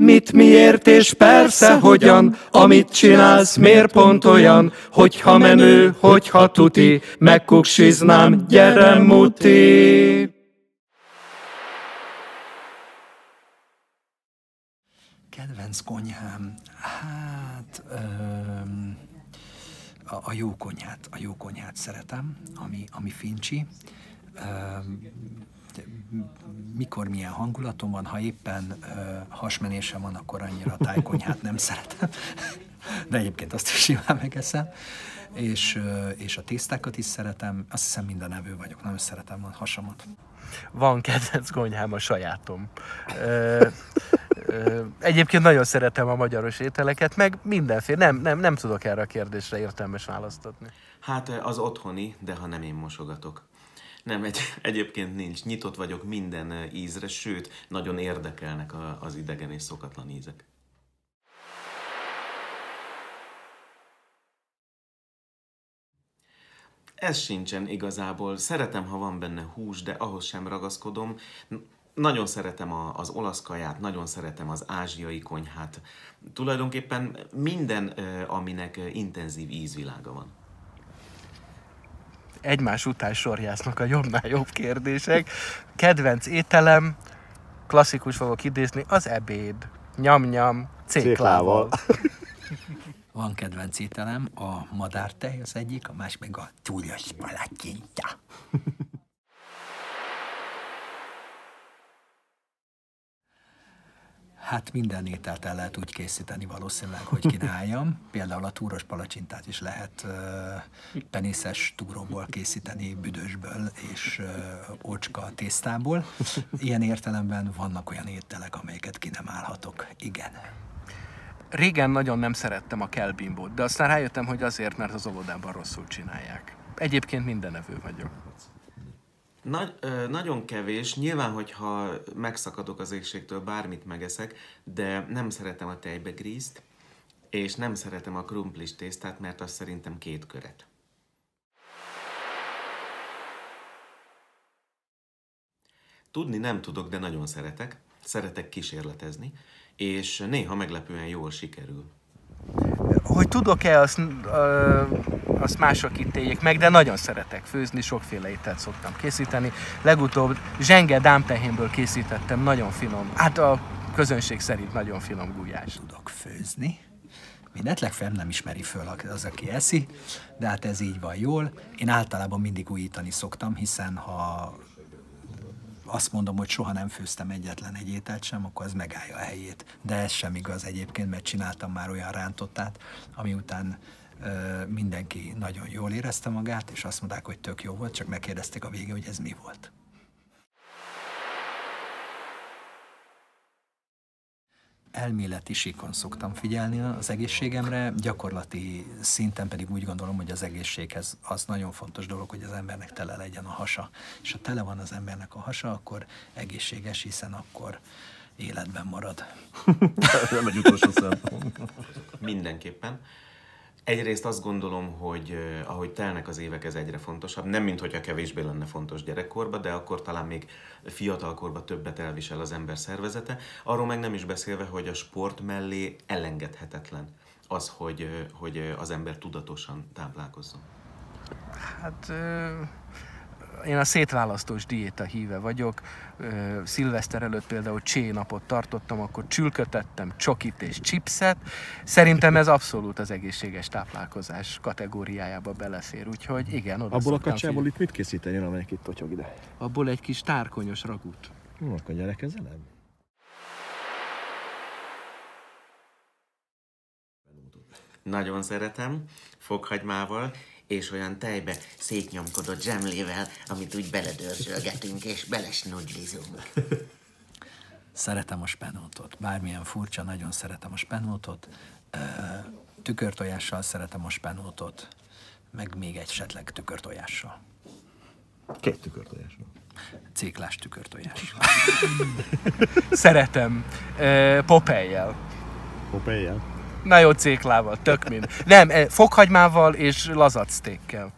Mit, miért és persze hogyan, amit csinálsz, miért pont olyan, hogyha menő, hogyha tuti, megkuksiznám, gyere muti. Kedvenc konyhám, hát öm, a, a jó konyhát, a jó konyhát szeretem, ami, ami fincsi. Öm, mikor milyen hangulatom van, ha éppen hasmenésem van, akkor annyira a tájkonyhát nem szeretem, de egyébként azt is simán megeszem. És, és a tésztákat is szeretem, azt hiszem minden evő vagyok, nagyon szeretem a hasamat. Van kedvenc konyhám a sajátom. Ö, ö, egyébként nagyon szeretem a magyaros ételeket, meg mindenféle. Nem, nem, nem tudok erre a kérdésre értelmes választ adni. Hát az otthoni, de ha nem én mosogatok. Nem, egy, egyébként nincs. Nyitott vagyok minden ízre, sőt, nagyon érdekelnek a, az idegen és szokatlan ízek. Ez sincsen igazából. Szeretem, ha van benne hús, de ahhoz sem ragaszkodom. Nagyon szeretem a, az olasz kaját, nagyon szeretem az ázsiai konyhát. Tulajdonképpen minden, aminek intenzív ízvilága van egymás után sorjáznak a jobbnál jobb kérdések. Kedvenc ételem, klasszikus fogok idézni, az ebéd. Nyam-nyam, céklával. Van kedvenc ételem, a madártej az egyik, a másik meg a túlyos palatyintja. Hát minden ételt el lehet úgy készíteni valószínűleg, hogy kínáljam. Például a túros palacsintát is lehet uh, penészes túróból készíteni, büdösből és uh, ocska tésztából. Ilyen értelemben vannak olyan ételek, amelyeket ki nem állhatok. Igen. Régen nagyon nem szerettem a kelbimbót, de aztán rájöttem, hogy azért, mert az óvodában rosszul csinálják. Egyébként minden evő vagyok. Nagy, ö, nagyon kevés. Nyilván, hogyha megszakadok az égségtől, bármit megeszek, de nem szeretem a tejbegrízt, és nem szeretem a krumplis tésztát, mert az szerintem két köret. Tudni nem tudok, de nagyon szeretek. Szeretek kísérletezni, és néha meglepően jól sikerül. Hogy tudok-e, azt, ö, azt mások ítéljék meg, de nagyon szeretek főzni, sokféle ételt szoktam készíteni. Legutóbb zsenge dámtehénből készítettem nagyon finom, hát a közönség szerint nagyon finom gulyás. Tudok főzni. Mindent legfeljebb nem ismeri föl az, aki eszi, de hát ez így van jól. Én általában mindig újítani szoktam, hiszen ha azt mondom, hogy soha nem főztem egyetlen egy ételt sem, akkor az megállja a helyét. De ez sem igaz egyébként, mert csináltam már olyan rántottát, ami után ö, mindenki nagyon jól érezte magát, és azt mondták, hogy tök jó volt, csak megkérdezték a végén, hogy ez mi volt. Elméleti síkon szoktam figyelni az egészségemre, gyakorlati szinten pedig úgy gondolom, hogy az egészséghez az nagyon fontos dolog, hogy az embernek tele legyen a hasa. És ha tele van az embernek a hasa, akkor egészséges, hiszen akkor életben marad. Nem egy utolsó szem. Mindenképpen. Egyrészt azt gondolom, hogy ahogy telnek az évek, ez egyre fontosabb. Nem, mint hogyha kevésbé lenne fontos gyerekkorban, de akkor talán még fiatalkorban többet elvisel az ember szervezete. Arról meg nem is beszélve, hogy a sport mellé elengedhetetlen az, hogy, hogy az ember tudatosan táplálkozzon. Hát én a szétválasztós diéta híve vagyok. Szilveszter előtt például csé napot tartottam, akkor csülkötettem csokit és chipset. Szerintem ez abszolút az egészséges táplálkozás kategóriájába belefér, úgyhogy igen, oda Abból a kacsából itt mit készíteni, amelyik itt totyog ide? Abból egy kis tárkonyos ragút. Hm, akkor gyerekezelem. Nagyon szeretem, fokhagymával, és olyan tejbe szétnyomkodott zsemlével, amit úgy beledörzsölgetünk és belesnudlizunk. Szeretem a spenótot. Bármilyen furcsa, nagyon szeretem a spenótot. Tükörtojással szeretem a spenótot, meg még esetleg tükörtojással. Két tükörtojásra. Céklás tükörtojással. Szeretem. Uh, Popeyjel. Na jó, céklával, tök mind. Nem, eh, fokhagymával és lazactékkel.